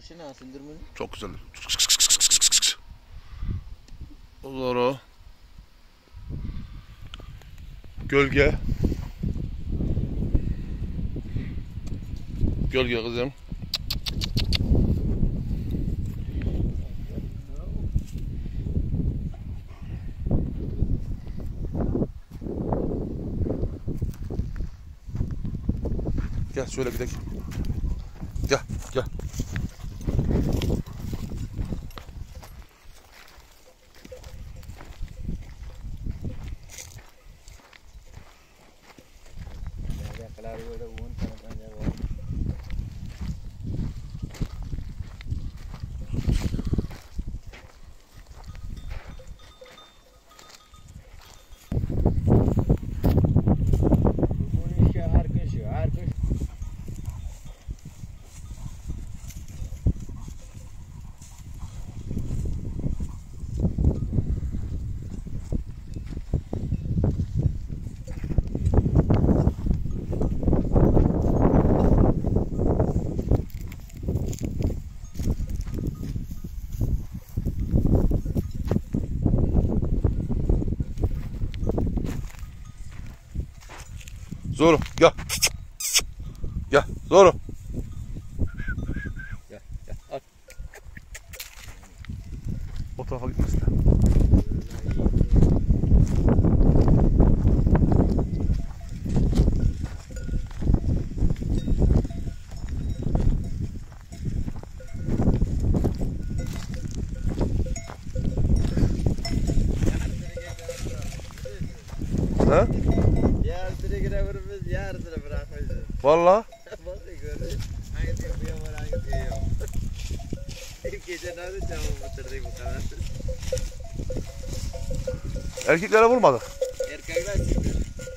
Hoşu nasıl dürmünü? Çok güzel. Zoro. Gölge. Gölge kızım. Gel şöyle gidelim. Gel, gel. Zoro gel. Gel Zoro. Gel, gel, at. O tarafa gitmesin. Ha? Yarısını girebiliriz, yarısını. Valla. Bakın gece nasıl bu kadar? Erkeklere vurmadık. Erkekler çıktı.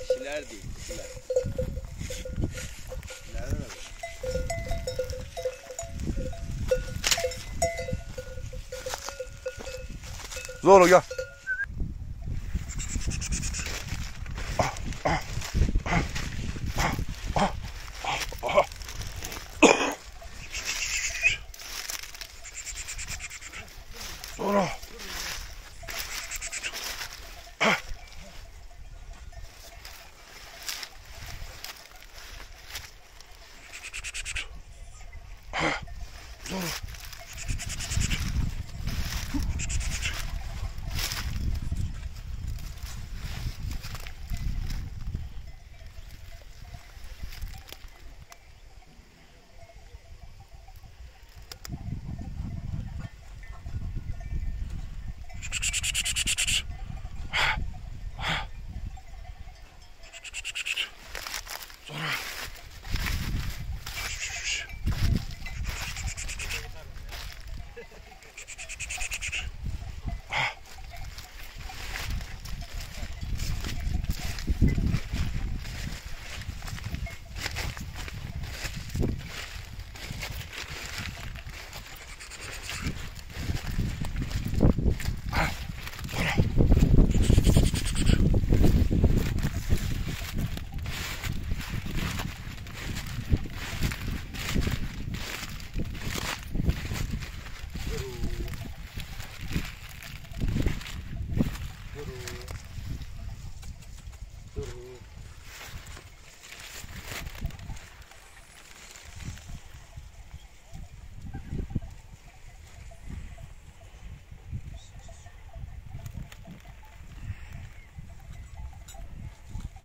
Kişiler değil, kişiler. Zoro gel. Oh.